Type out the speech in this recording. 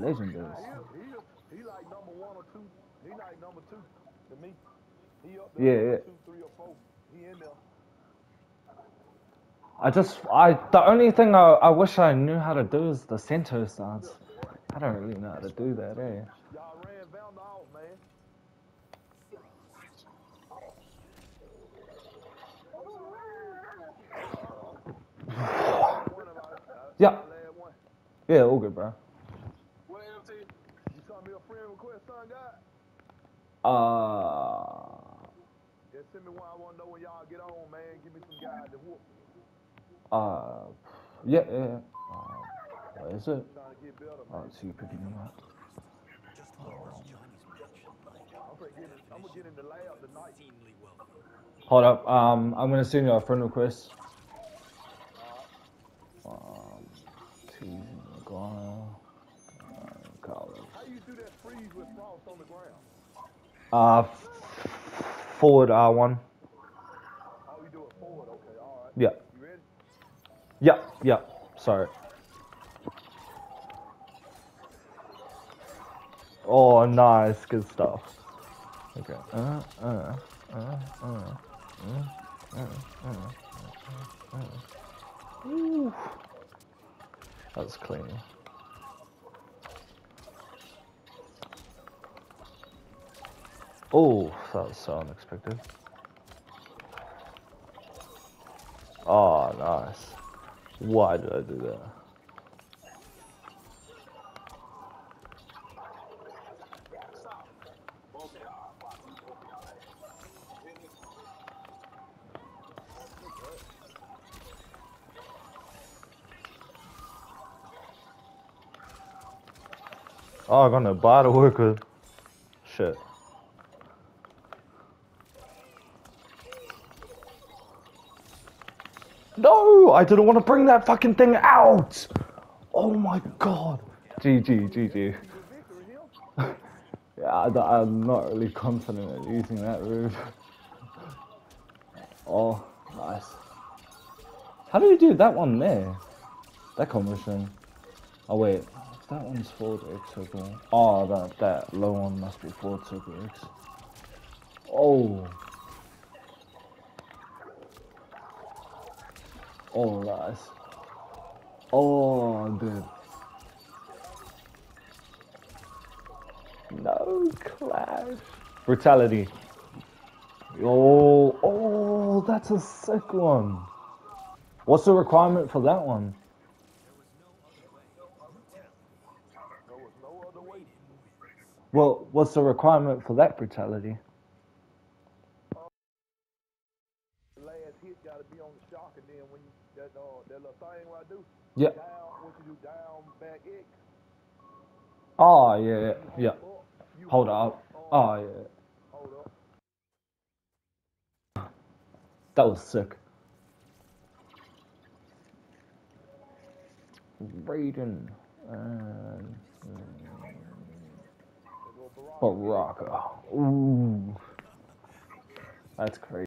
legendary. He, he, he like number one or two. He like number two to me. He up Yeah, there, yeah. two, three or four. He in there. I just, I, the only thing I, I wish I knew how to do is the center stance. I don't really know how to do that, eh? Y'all ran Valda off, man. One of our, Yeah. Yeah, all good, bro. What MT? You saw me a friend request, son, God? Uh, Just send me one. I want to know when y'all get on, man. Give me some guys to whoop. uh, yeah, yeah. yeah. Uh, what is it? Trying to get better, Oh, man. it's you picking them up. I'm gonna get in, I'm gonna get in the lab tonight. Hold up. Um, I'm gonna send you a friend request. you do that freeze with frost on the ground? Uh, forward R1. Oh, you do it forward, okay, alright. Yeah. You ready? Yeah, yeah, sorry. Oh, nice, good stuff. Okay. Uh, uh, uh, uh, uh, Ooh. That's clean. Oh, that was so unexpected. Oh, nice. Why did I do that? Oh, I'm gonna buy the worker. Shit. No, I didn't want to bring that fucking thing out. Oh my god. GG, GG. yeah, I, am not really confident at using that move. Oh, nice. How do you do that one there? That combination. Oh wait, that one's forward X circle. Oh, that that low one must be forward X. Oh. Oh, nice. Oh, dude. No clash. Brutality. Oh, oh, that's a sick one. What's the requirement for that one? Well, what's the requirement for that brutality? The last hit got to be on the shock, and then when you that uh, that little thing what I do. Yeah. Down, what you do, down, back X. Oh, yeah, yeah, yeah. Up, you Hold up. uh, Oh, yeah. Hold up. That was sick. Raiden and. Baraka. Ooh. That's crazy.